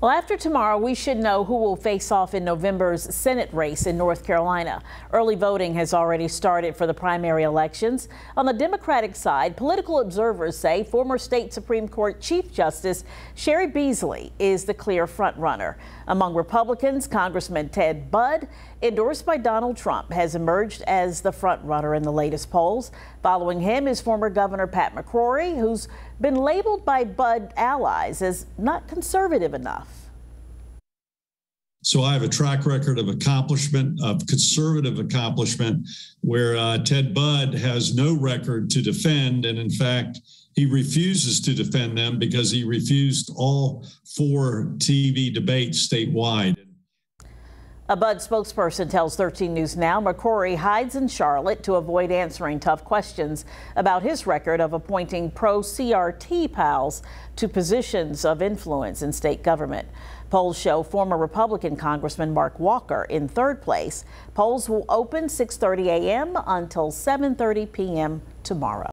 Well, after tomorrow, we should know who will face off in November's Senate race in North Carolina. Early voting has already started for the primary elections. On the Democratic side, political observers say former state Supreme Court Chief Justice Cheri Beasley is the clear frontrunner. Among Republicans, Congressman Ted Budd, endorsed by Donald Trump, has emerged as the frontrunner in the latest polls. Following him is former Governor Pat McCrory, who's been labeled by Budd allies as not conservative enough. So I have a track record of accomplishment, of conservative accomplishment, where uh, Ted Budd has no record to defend. And in fact, he refuses to defend them because he refused all four TV debates statewide. A Budd spokesperson tells 13 News Now McCrory hides in Charlotte to avoid answering tough questions about his record of appointing pro CRT pals to positions of influence in state government. Polls show former Republican Congressman Mark Walker in third place. Polls will open 6:30 a.m. until 7:30 p.m. tomorrow.